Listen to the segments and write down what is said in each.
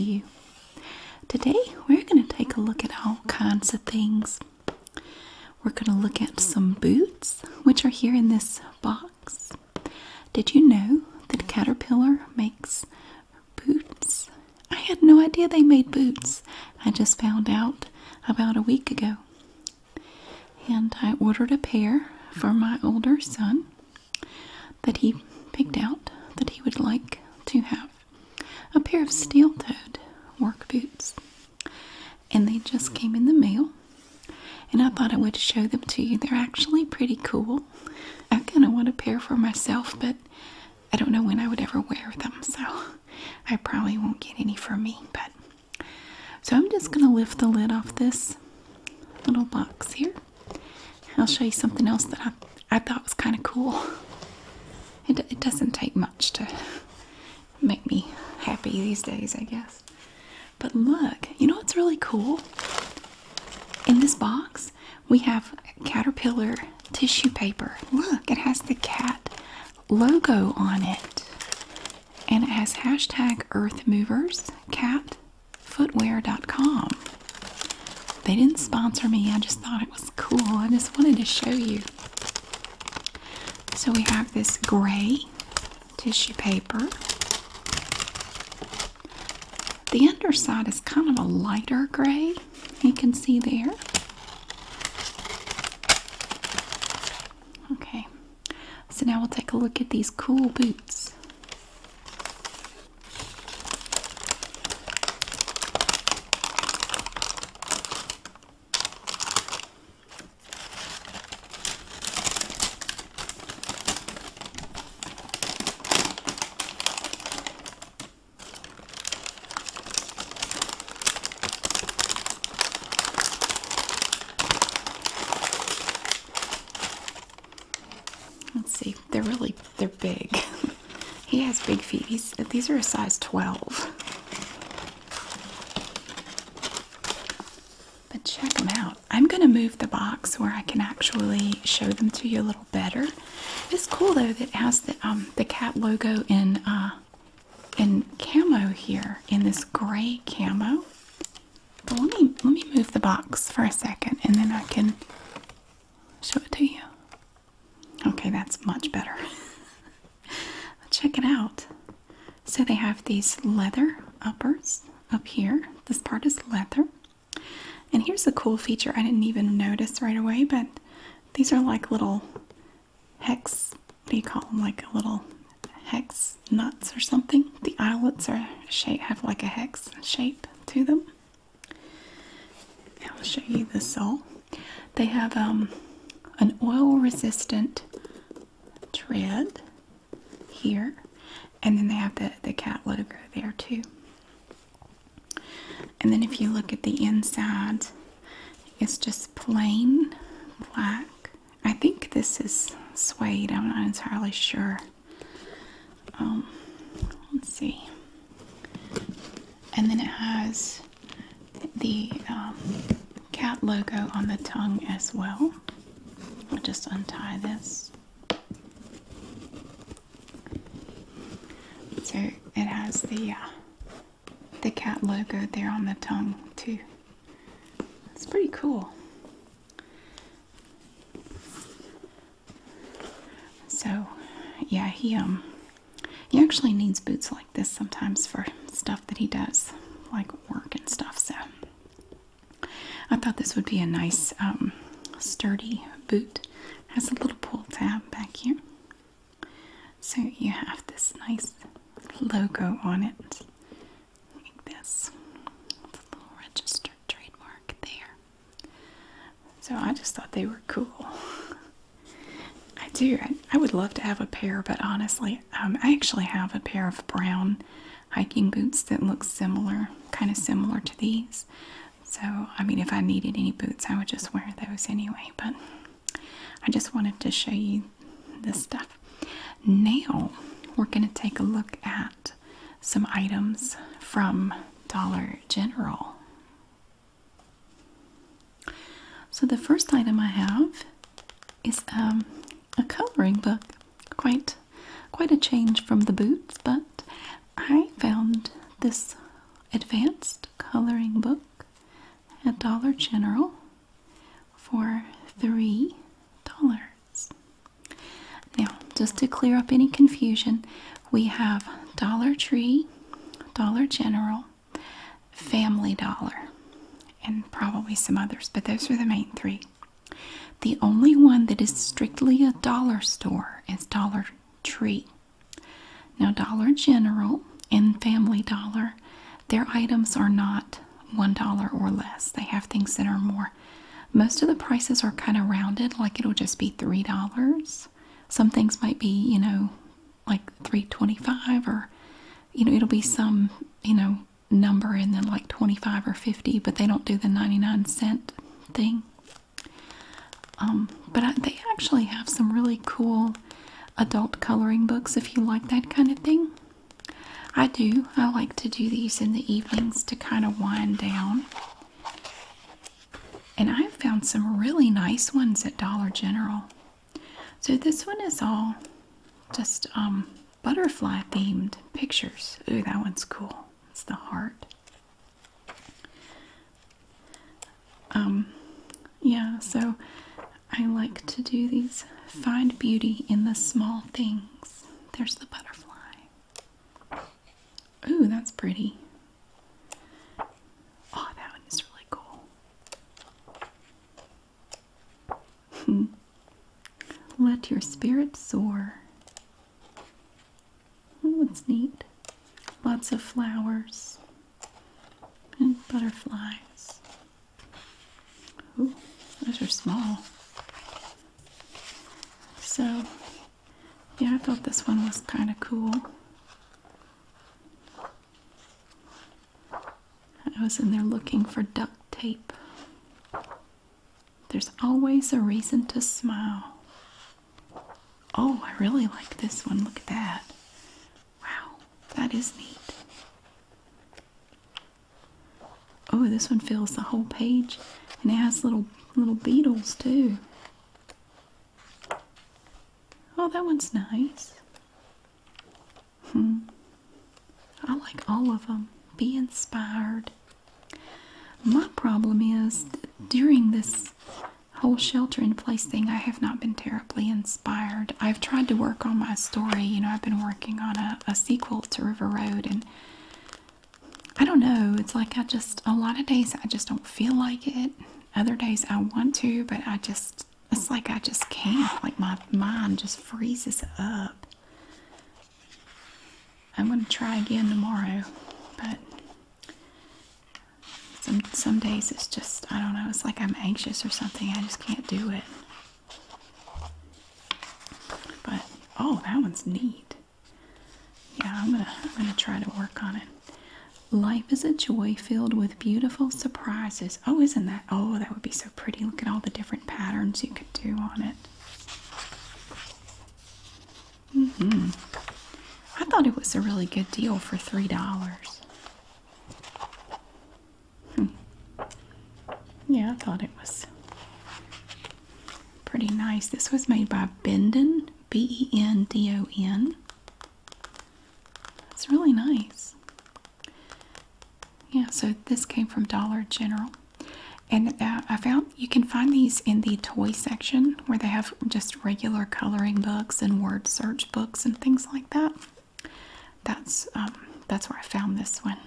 see you. Today we're going to take a look at all kinds of things. We're going to look at some boots, which are here in this box. Did you know that Caterpillar makes boots? I had no idea they made boots. I just found out about a week ago. And I ordered a pair for my older son that he picked out that he would like to have a pair of steel toed work boots. And they just came in the mail. And I thought I would show them to you. They're actually pretty cool. I kind of want a pair for myself, but I don't know when I would ever wear them. So I probably won't get any for me. But so I'm just going to lift the lid off this little box here. I'll show you something else that I, I thought was kind of cool. It, it doesn't take much to make me happy these days, I guess. But look, you know what's really cool? In this box, we have Caterpillar tissue paper. Look, it has the cat logo on it. And it has hashtag Earth Movers Cat footwear.com. They didn't sponsor me, I just thought it was cool. I just wanted to show you. So we have this gray tissue paper. The underside is kind of a lighter gray, you can see there. Okay, so now we'll take a look at these cool boots. Let's see. They're really they're big. he has big feet. He's, these are a size 12. But check them out. I'm going to move the box where I can actually show them to you a little better. It's cool though that it has the um the cat logo in uh in camo here in this gray camo. But let me let me move the box for a second and then I can show it to you. Okay, that's much better. Check it out. So they have these leather uppers up here. This part is leather. And here's a cool feature I didn't even notice right away, but these are like little hex, what do you call them? Like a little hex nuts or something. The eyelets are shape have like a hex shape to them. I'll show you the sole. They have um, an oil resistant tread here, and then they have the, the cat logo there too. And then if you look at the inside, it's just plain black. I think this is suede, I'm not entirely sure. Um, let's see. And then it has the um, cat logo on the tongue as well. I'll just untie this. So it has the uh, the cat logo there on the tongue too. It's pretty cool. So yeah, he um he actually needs boots like this sometimes for stuff that he does, like work and stuff. So I thought this would be a nice um, sturdy boot. Has a little pull tab back here. So you have this nice logo on it. Like this. Little registered trademark there. So I just thought they were cool. I do. I, I would love to have a pair, but honestly, um, I actually have a pair of brown hiking boots that look similar, kind of similar to these. So, I mean, if I needed any boots, I would just wear those anyway. But I just wanted to show you this stuff. Now, we're going to take a look at some items from Dollar General. So, the first item I have is um, a coloring book. Quite, quite a change from the boots, but I found this advanced coloring book at Dollar General for $3. Now, just to clear up any confusion, we have Dollar Tree, Dollar General, Family Dollar, and probably some others, but those are the main three. The only one that is strictly a dollar store is Dollar Tree. Now, Dollar General and Family Dollar, their items are not $1 or less. They have things that are more. Most of the prices are kind of rounded, like it'll just be $3. Some things might be, you know, like 325 or you know, it'll be some, you know, number and then like 25 or 50, but they don't do the 99 cent thing. Um, but they actually have some really cool adult coloring books if you like that kind of thing. I do. I like to do these in the evenings to kind of wind down. And I've found some really nice ones at Dollar General. So this one is all just um, butterfly themed pictures. Ooh, that one's cool. It's the heart. Um, yeah, so I like to do these find beauty in the small things. There's the butterfly. Ooh, that's pretty. Oh, that one is really cool. Let your spirit soar. Oh, it's neat. Lots of flowers and butterflies. Ooh, those are small. So, yeah, I thought this one was kind of cool. I was in there looking for duct tape. There's always a reason to smile. Oh, I really like this one. Look at that. Wow, that is neat. Oh, this one fills the whole page and it has little little beetles too. Oh, that one's nice. Hmm. I like all of them. Be inspired. My problem is during this whole shelter in place thing, I have not been terribly inspired. I've tried to work on my story. You know, I've been working on a, a sequel to River Road, and I don't know. It's like I just, a lot of days I just don't feel like it. Other days I want to, but I just, it's like I just can't. Like my mind just freezes up. I'm going to try again tomorrow, but some some days it's just I don't know. It's like I'm anxious or something. I just can't do it. But oh, that one's neat. Yeah, I'm gonna I'm gonna try to work on it. Life is a joy filled with beautiful surprises. Oh, isn't that? Oh, that would be so pretty. Look at all the different patterns you could do on it. Mm hmm I thought it was a really good deal for three dollars. Hmm. Yeah, I thought it was pretty nice. This was made by Bendon, B E N D O N. It's really nice. Yeah, so this came from Dollar General. And uh, I found you can find these in the toy section where they have just regular coloring books and word search books and things like that. That's um, that's where I found this one.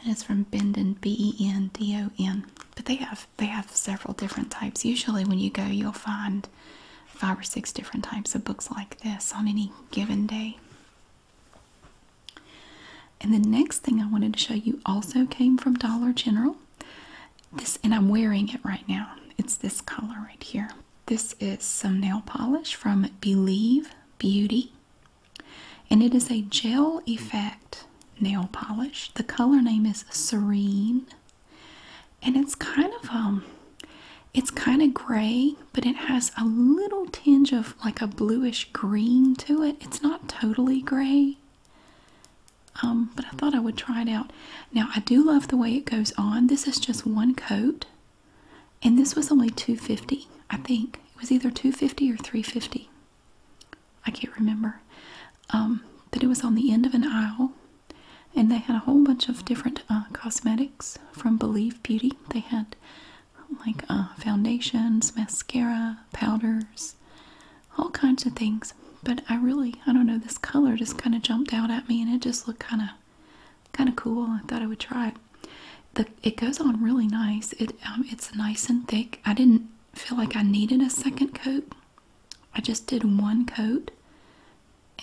And it's from Bendon, B-E-N-D-O-N. But they have they have several different types. Usually when you go, you'll find five or six different types of books like this on any given day. And the next thing I wanted to show you also came from Dollar General. This and I'm wearing it right now. It's this color right here. This is some nail polish from Believe Beauty. And it is a gel effect nail polish. The color name is Serene. And it's kind of um it's kind of gray, but it has a little tinge of like a bluish green to it. It's not totally gray. Um, but I thought I would try it out. Now I do love the way it goes on. This is just one coat. And this was only 250, I think. It was either 250 or 350. I can't remember. Um, but it was on the end of an aisle. And they had a whole bunch of different uh, cosmetics from Believe Beauty. They had like uh, foundations, mascara, powders, all kinds of things. But I really, I don't know, this color just kind of jumped out at me and it just looked kind of kind of cool. I thought I would try it. The, it goes on really nice. It um, It's nice and thick. I didn't feel like I needed a second coat. I just did one coat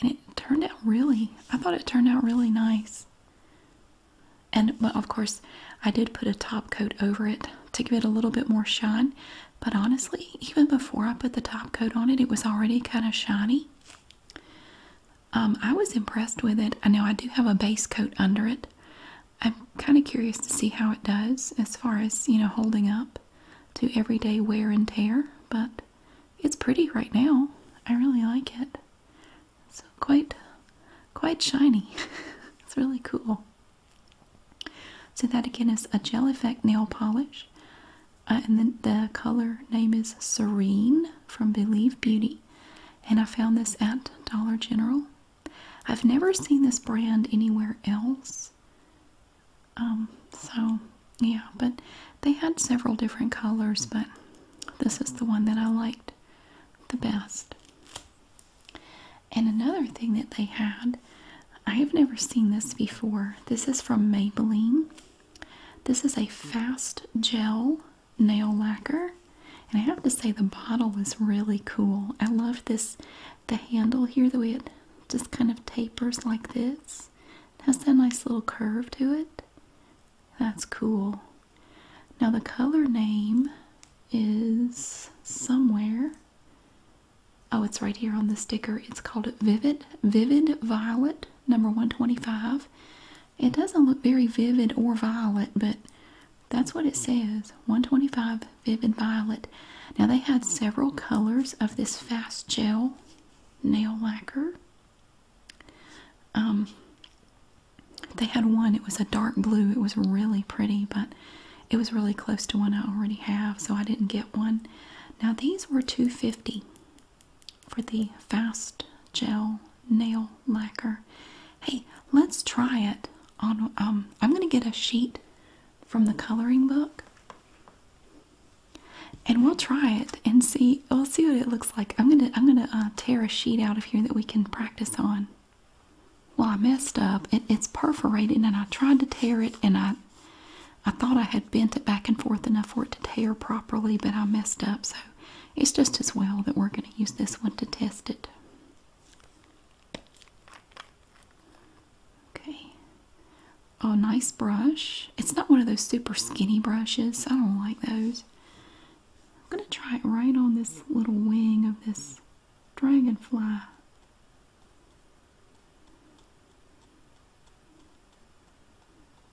and it turned out really, I thought it turned out really nice. And well, of course, I did put a top coat over it to give it a little bit more shine. But honestly, even before I put the top coat on it, it was already kind of shiny. Um, I was impressed with it. I know I do have a base coat under it. I'm kind of curious to see how it does as far as, you know, holding up to everyday wear and tear. But it's pretty right now. I really like it. It's quite, quite shiny. it's really cool. So that again is a gel effect nail polish. Uh, and then the color name is Serene from Believe Beauty. And I found this at Dollar General. I've never seen this brand anywhere else. Um, so yeah, but they had several different colors, but this is the one that I liked the best. And another thing that they had, I have never seen this before. This is from Maybelline. This is a fast gel nail lacquer. And I have to say the bottle is really cool. I love this, the handle here, the way it just kind of tapers like this. It has that nice little curve to it. That's cool. Now the color name is somewhere. Oh, it's right here on the sticker. It's called Vivid Vivid Violet number 125. It doesn't look very vivid or violet, but that's what it says. 125 Vivid Violet. Now they had several colors of this fast gel nail lacquer. Um, they had one, it was a dark blue. It was really pretty, but it was really close to one I already have, so I didn't get one. Now these were 250 for the fast gel nail lacquer. Hey, let's try it on um I'm going to get a sheet from the coloring book. And we'll try it and see. We'll see what it looks like. I'm gonna I'm gonna uh, tear a sheet out of here that we can practice on. Well, I messed up. It, it's perforated, and I tried to tear it, and I I thought I had bent it back and forth enough for it to tear properly, but I messed up. So it's just as well that we're going to use this one to test it. Okay. Oh, nice brush. It's not one of those super skinny brushes. I don't like those. I'm going to try it right on this little wing of this dragonfly.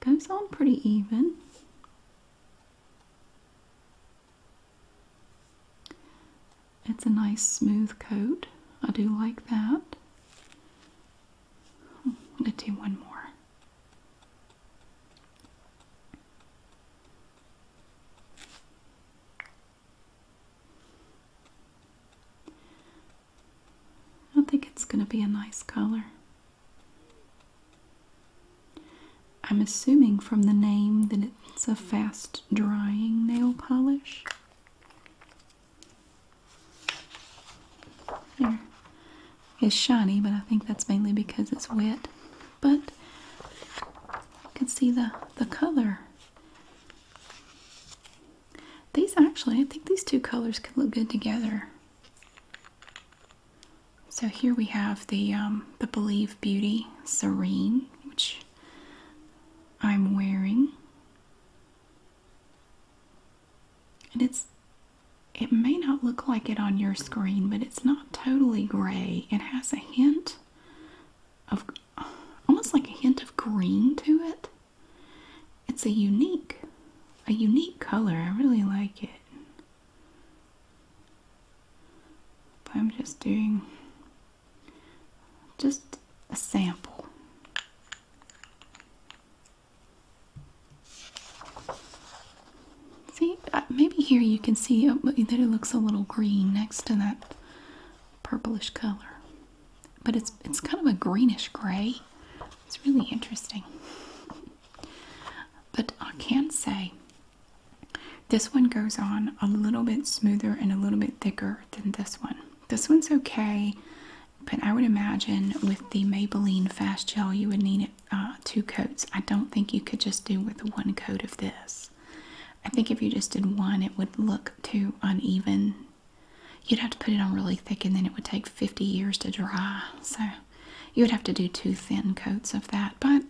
Goes on pretty even. It's a nice smooth coat. I do like that. Hmm, I'm going to do one more. I think it's going to be a nice color. I'm assuming from the name that it's a fast drying nail polish. There. It's shiny, but I think that's mainly because it's wet. But you can see the, the color. These actually, I think these two colors could look good together. So here we have the um, the Believe Beauty Serene, which I'm wearing. And it's it may not look like it on your screen, but it's not totally gray. It has a hint of almost like a hint of green to it. It's a unique a unique color. I really like it. I'm just doing just a sample. See, uh, maybe here you can see uh, that it looks a little green next to that purplish color. But it's it's kind of a greenish gray. It's really interesting. But I can say this one goes on a little bit smoother and a little bit thicker than this one. This one's okay, but I would imagine with the Maybelline Fast Gel you would need uh, two coats. I don't think you could just do with one coat of this. I think if you just did one, it would look too uneven. You'd have to put it on really thick and then it would take 50 years to dry. So you would have to do two thin coats of that. But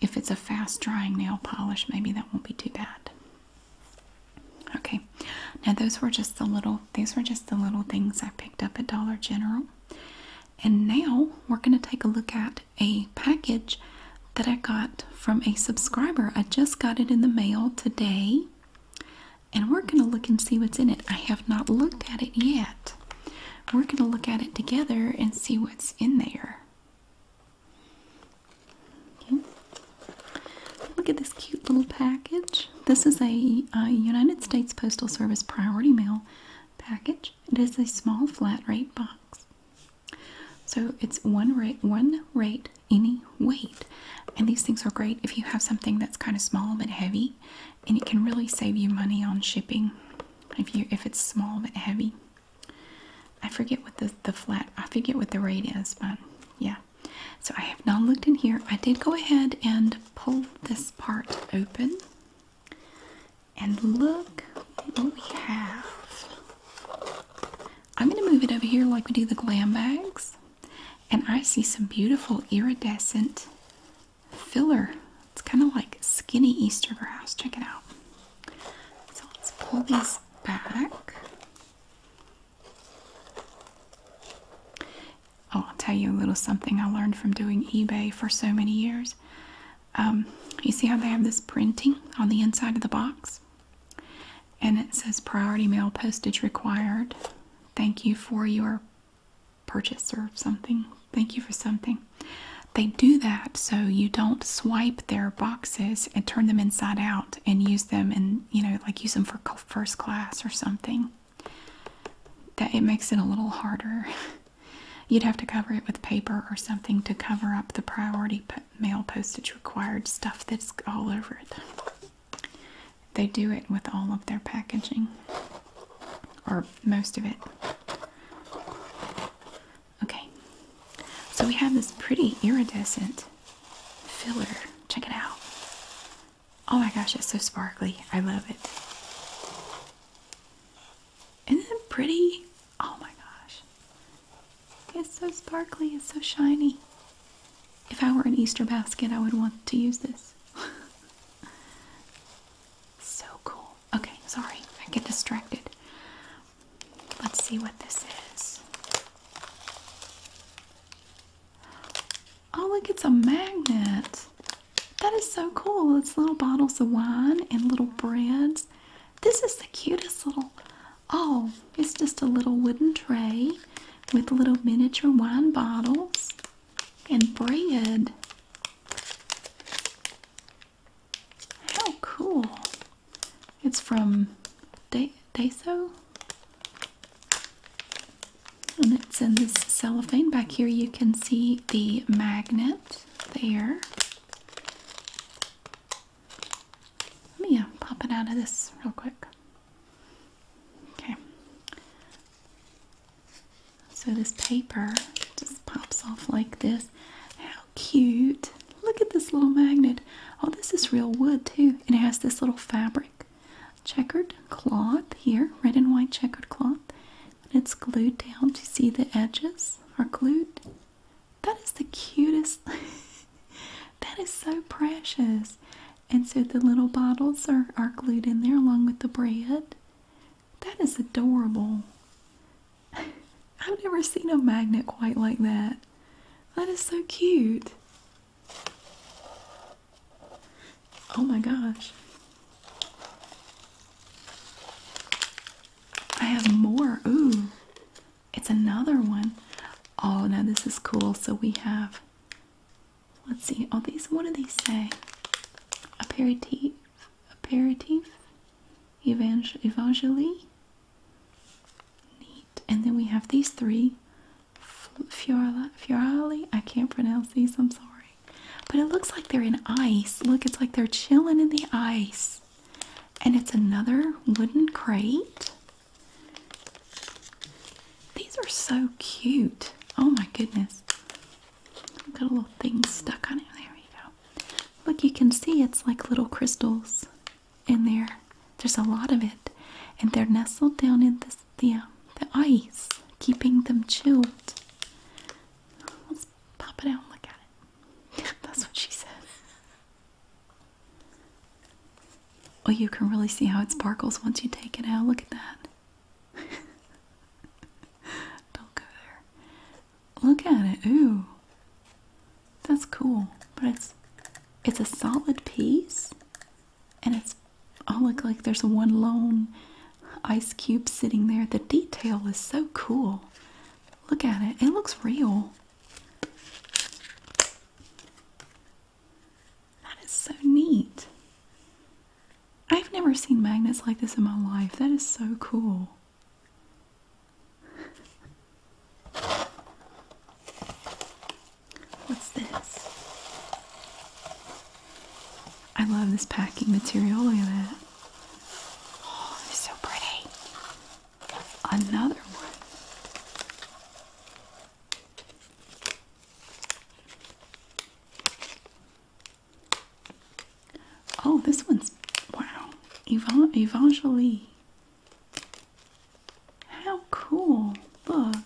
if it's a fast drying nail polish, maybe that won't be too bad. Okay, now those were just the little, these were just the little things I picked up at Dollar General. And now we're going to take a look at a package that I got from a subscriber. I just got it in the mail today. And we're going to look and see what's in it. I have not looked at it yet. We're going to look at it together and see what's in there. Okay. Look at this cute little package. This is a, United States Postal Service Priority Mail package. It is a small flat rate box. So it's one rate, one rate, any these things are great if you have something that's kind of small but heavy, and it can really save you money on shipping if you if it's small but heavy. I forget what the the flat I forget what the rate is, but yeah. So I have not looked in here. I did go ahead and pull this part open. And look what we have. I'm going to move it over here like we do the glam bags. And I see some beautiful iridescent filler. It's kind of like skinny Easter grass. Check it out. So let's pull these back. Oh, I'll tell you a little something I learned from doing eBay for so many years. Um, you see how they have this printing on the inside of the box? And it says priority mail postage required. Thank you for your purchase or something. Thank you for something. They do that so you don't swipe their boxes and turn them inside out and use them and, you know, like use them for first class or something. That it makes it a little harder. You'd have to cover it with paper or something to cover up the priority mail postage required stuff that's all over it. They do it with all of their packaging, or most of it. Okay, so we have this pretty iridescent filler. Check it out. Oh my gosh, it's so sparkly. I love it. Isn't it pretty? Oh my gosh. It's so sparkly, it's so shiny. If I were an Easter basket, I would want to use this. so cool. Okay, sorry, I get distracted. Let's see what this is. Oh, look, it's a magnet. That is so cool. It's little bottles of wine and little breads. This is the cutest little. Oh, it's just a little wooden tray with little miniature wine bottles and bread. How cool! It's from De Deso. And it's in this cellophane. Back here you can see the magnet there. Let me uh, pop it out of this real quick. Okay. So this paper just pops off like this. How cute. Look at this little magnet. Oh, this is real wood too. And it has this little fabric checkered cloth here, red and white checkered cloth. It's glued down. to see the edges are glued? That is the cutest. that is so precious. And so the little bottles are, are glued in there along with the bread. That is adorable. I've never seen a magnet quite like that. That is so cute. Oh my gosh. I have more. It's another one. Oh, now this is cool. So we have, let's see, oh, these, what do these say? Aperitif, aperitif, evangeli. Neat. And then we have these three, Fiorali, Fiorali. I can't pronounce these, I'm sorry. But it looks like they're in ice. Look, it's like they're chilling in the ice. And it's another wooden crate. These are so cute. Oh my goodness. Got a little thing stuck on it. There we go. Look, you can see it's like little crystals in there. There's a lot of it. And they're nestled down in this, the, um, the ice, keeping them chilled. Let's pop it out and look at it. That's what she said. Oh, you can really see how it sparkles once you take it out. Look at that. Don't go there. Look at it. Ooh. That's cool. But it's it's a solid piece. And it's oh look like there's one lone ice cube sitting there. The detail is so cool. Look at it. It looks real. That is so neat. I've never seen magnets like this in my life. That is so cool. What's this? I love this packing material. Look at that. Oh, it's so pretty. Another one. Oh, this one's wow. Evan Evangelie. How cool. Look.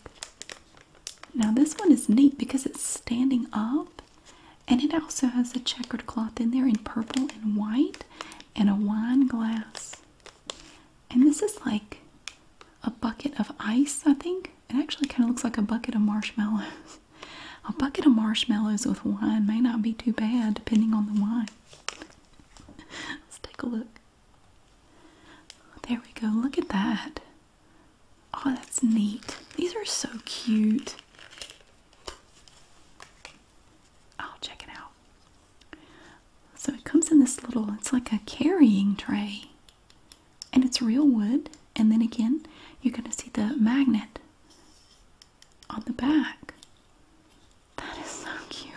Now this one is neat because it's standing up and it also has a checkered cloth in there in purple and white and a wine glass. And this is like a bucket of ice, I think. It actually kind of looks like a bucket of marshmallows. A bucket of marshmallows with wine may not be too bad depending on the wine. Let's take a look. There we go. Look at that. Oh, that's neat. These are so cute. I'll check it out. So it comes in this little, it's like a carrying tray. And it's real wood. And then again, you're going to see the magnet on the back. That is so cute.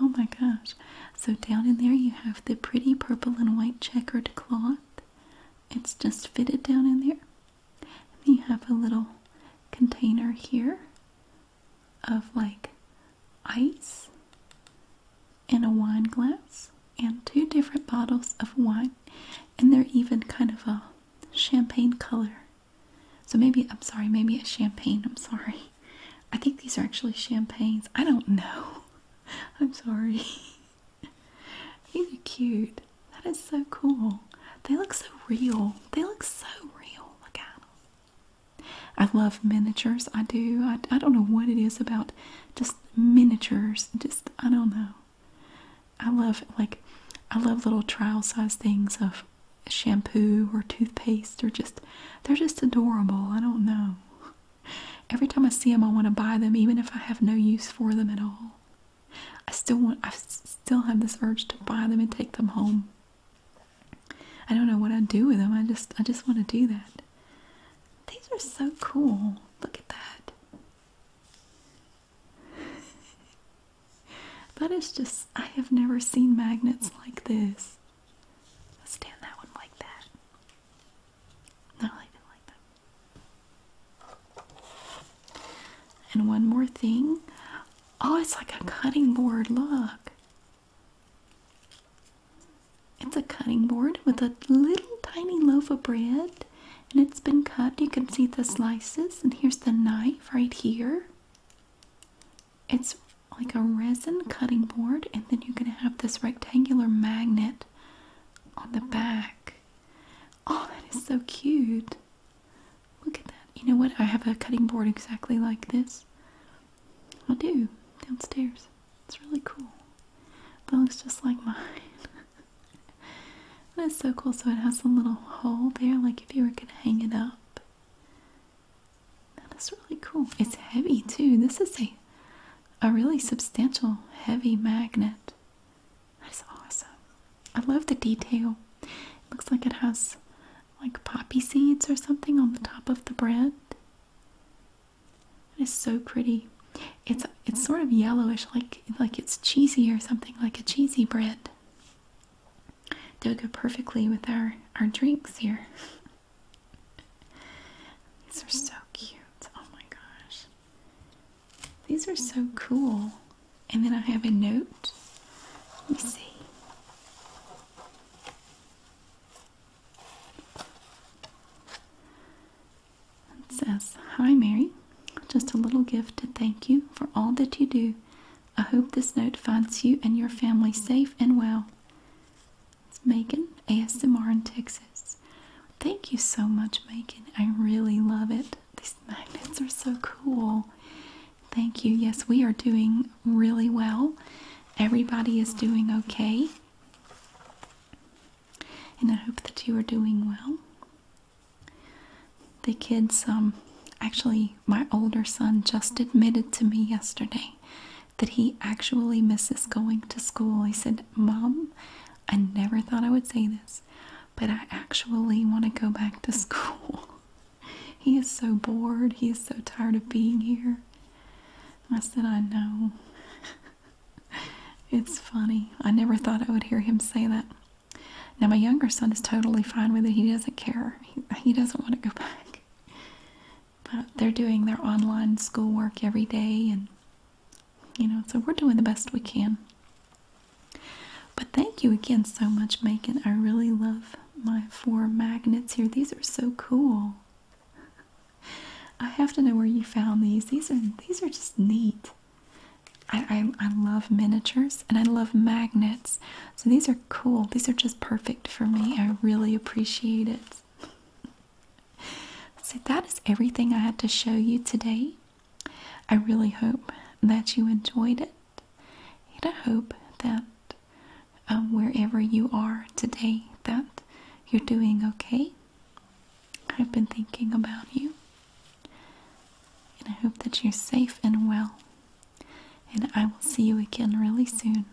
Oh my gosh. So down in there you have the pretty purple and white checkered cloth. It's just fitted down in there. And you have a little container here of like ice and a wine glass and two different bottles of wine. And they're even kind of a champagne color. So maybe, I'm sorry, maybe a champagne. I'm sorry. I think these are actually champagnes. I don't know. I'm sorry. these are cute. That is so cool. They look so real. They look so real. Look at them. I love miniatures. I do. I, I don't know what it is about just miniatures. Just, I don't know. I love, like, I love little trial size things of shampoo or toothpaste or just, they're just adorable. I don't know. Every time I see them, I want to buy them, even if I have no use for them at all. I still want, I still have this urge to buy them and take them home. I don't know what I'd do with them. I just, I just want to do that. These are so cool. Look at that. that is just, I have never seen magnets like this. Stand that one like that. Not like it like that. And one more thing. Oh, it's like a cutting board. Look. It's a cutting board with a little tiny loaf of bread. And it's been cut. You can see the slices. And here's the knife right here. It's like a resin cutting board. And then you're going to have this rectangular magnet on the back. Oh, that is so cute. Look at that. You know what? I have a cutting board exactly like this. I do. Downstairs. It's really cool. That looks just like mine. That's so cool. So it has a little hole there, like if you were going to hang it up. That is really cool. It's heavy too. This is a, a really substantial, heavy magnet. That's awesome. I love the detail. It looks like it has like poppy seeds or something on the top of the bread. It is so pretty. It's it's sort of yellowish, like like it's cheesy or something, like a cheesy bread. They would go perfectly with our our drinks here. These are so cute. Oh my gosh. These are so cool. And then I have a note. Let me see. It says, Hi Mary, just a little gift to thank you for all that you do. I hope this note finds you and your family safe and well. It's Megan, ASMR in Texas. Thank you so much, Megan. I really love it. These magnets are so cool. Thank you. Yes, we are doing really well. Everybody is doing okay. And I hope that you are doing well. The kids, um, actually, my older son just admitted to me yesterday that he actually misses going to school. He said, Mom, I never thought I would say this, but I actually want to go back to school. he is so bored. He is so tired of being here. I said, I know. it's funny. I never thought I would hear him say that. Now, my younger son is totally fine with it. He doesn't care. He, he doesn't want to go back. They're doing their online schoolwork every day, and you know, so we're doing the best we can. But thank you again so much, Megan. I really love my four magnets here. These are so cool. I have to know where you found these. These are these are just neat. I, I, I love miniatures and I love magnets. So these are cool. These are just perfect for me. I really appreciate it. So that is everything I had to show you today. I really hope that you enjoyed it. And I hope that um, wherever you are today, that you're doing okay. I've been thinking about you. And I hope that you're safe and well. And I will see you again really soon.